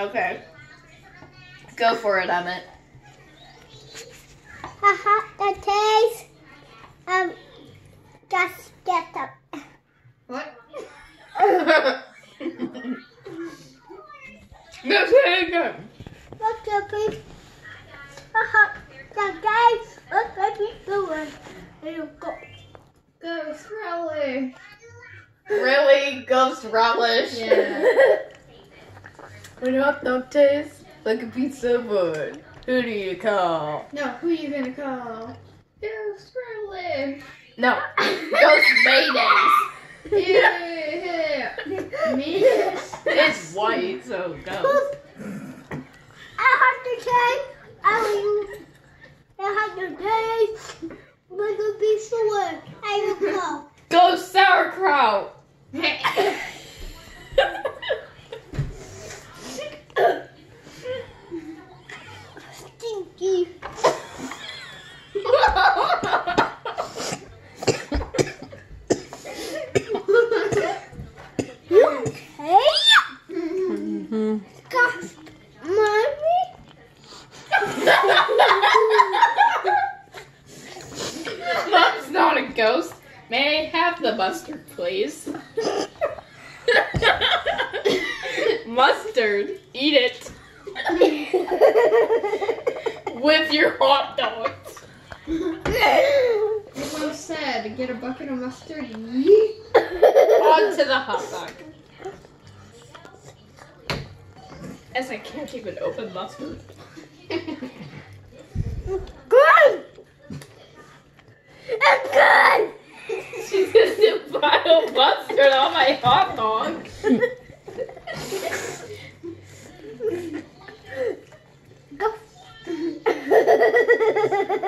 Okay. Go for it, Emmett. Haha, the taste. Um, just get up. What? no, say it again. Look at me. Haha, the taste. Look at me doing. There you go. Ghost relish. Really? Ghost relish? Yeah. When hot dog tastes like a of wood, who do you call? No, who are you gonna call? Ghost relish. No, Ghost Mayonnaise. Yeah. Me. It's white, so Ghost. I have to say, I will. I have to taste. Like a piece of wood. I will go. Ghost Sauerkraut. Stinky. You okay? Gosh, mommy. Mom's not a ghost. May I have the mustard, please? mustard. Eat it. With your hot dogs. Your mom said, get a bucket of mustard. Yeet. Onto the hot dog. As I can't even open mustard. my hot dog.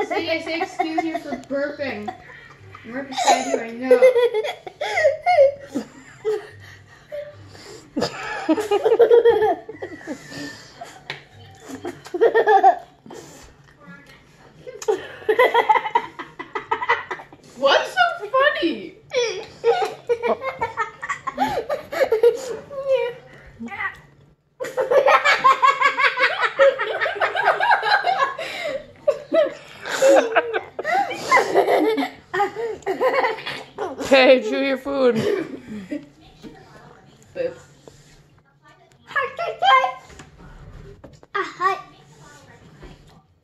See, I say excuse you for burping. Right beside you, I know. Okay, chew your food. Boop. Uh,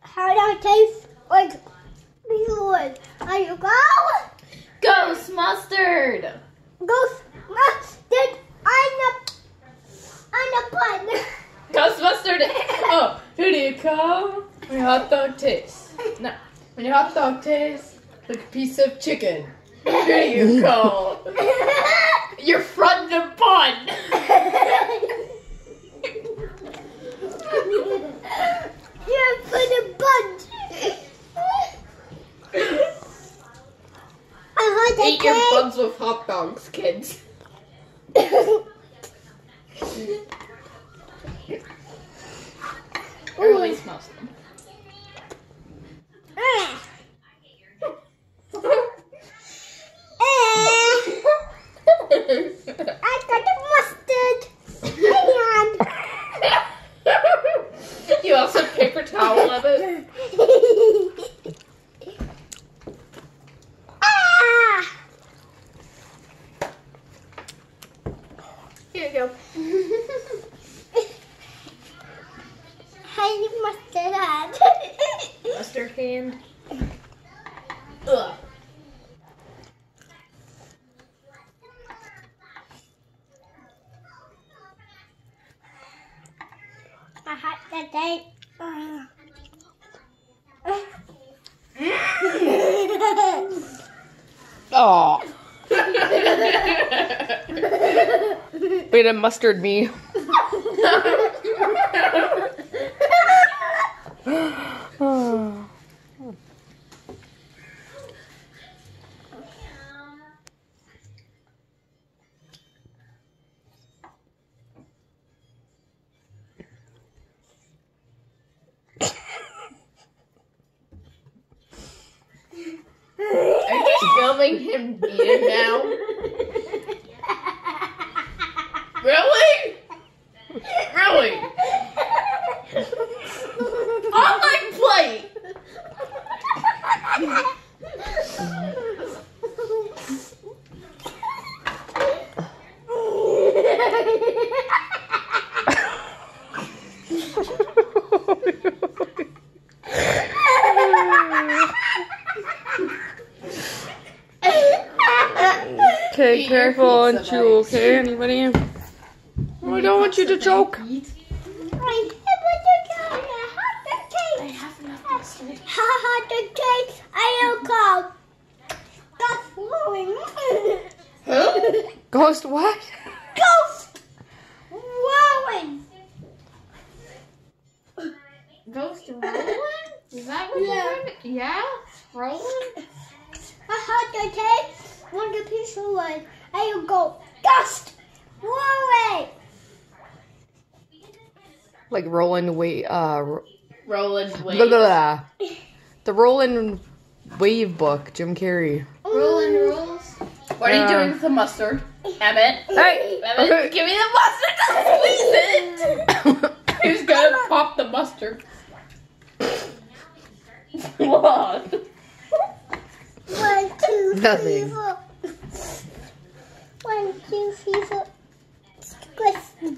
how do I taste like these? Are you go? Ghost mustard. Ghost mustard on the on the bun. Ghost mustard. Oh, who do you call? When your hot dog tastes. No. When your hot dog tastes like a piece of chicken. Do you call? Your front the bun. You're for the bunch. I heard Eat your buns with hot dogs, kids. At least them. I got the mustard. Hang you also paper towel of it. ah! Here you go. Hey, mustard hand. Mustard hand. Ugh. I had the date. Oh, way to mustard me. Oh. Are you filming him eating now? Really? Really? On like plate! okay, careful and chew, okay, anybody? I don't want you to choke. I have enough mustard. have to take I am called. That's blowing. Who? Ghost what? Ghost blowing. Ghost rolling? Uh-huh. Is that what Yeah. you're doing? Yeah? Rolling? I have to take one piece of wood. I am go ghost Like Roland Wave, uh, ro- Roland blah, blah, blah. the Roland Wave book, Jim Carrey. Rolling rolls? What are you doing with the mustard? Emmett? Hey! Emmett, give me the mustard to squeeze it! Who's gonna pop the mustard? what? One, two, three, Nothing. four. One, two, three, four. Squish.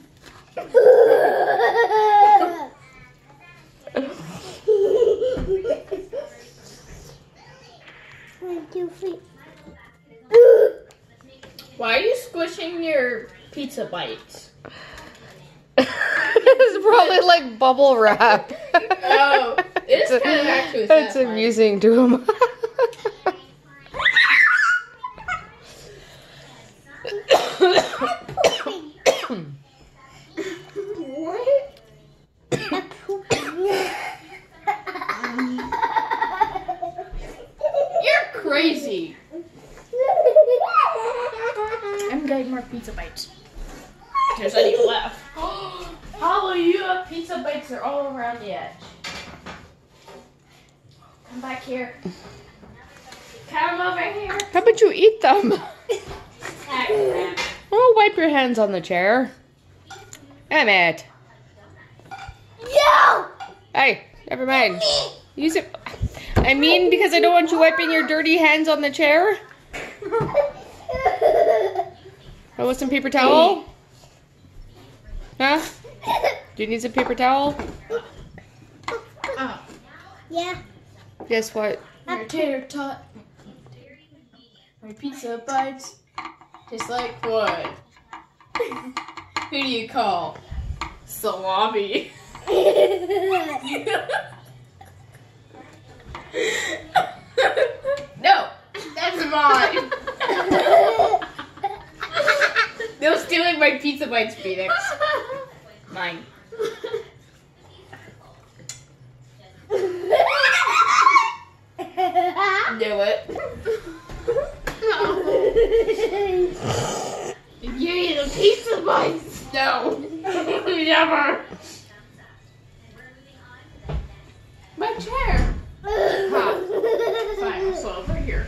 Bites? it's probably like bubble wrap. Oh, it is It's- kind of actually It's amusing to him. What? I'm pooping. You're crazy. I'm getting more pizza bites. There's any left. Hollow, you have pizza bites. They're all around the edge. Come back here. Come over here. How about you eat them? Oh, wipe your hands on the chair. Emmett. No! Hey, never mind. Use it. I mean, because I don't want you wiping your dirty hands on the chair. Oh, with some paper towel? Huh? Do you need some paper towel? Yeah. Guess what? your tater tot. My pizza bites taste like what? Who do you call? Salami. no, that's mine. No stealing my pizza bites, Phoenix. Mine. It. You eat a pizza bites. No. Never. My chair. Ha. Fine, slow over here.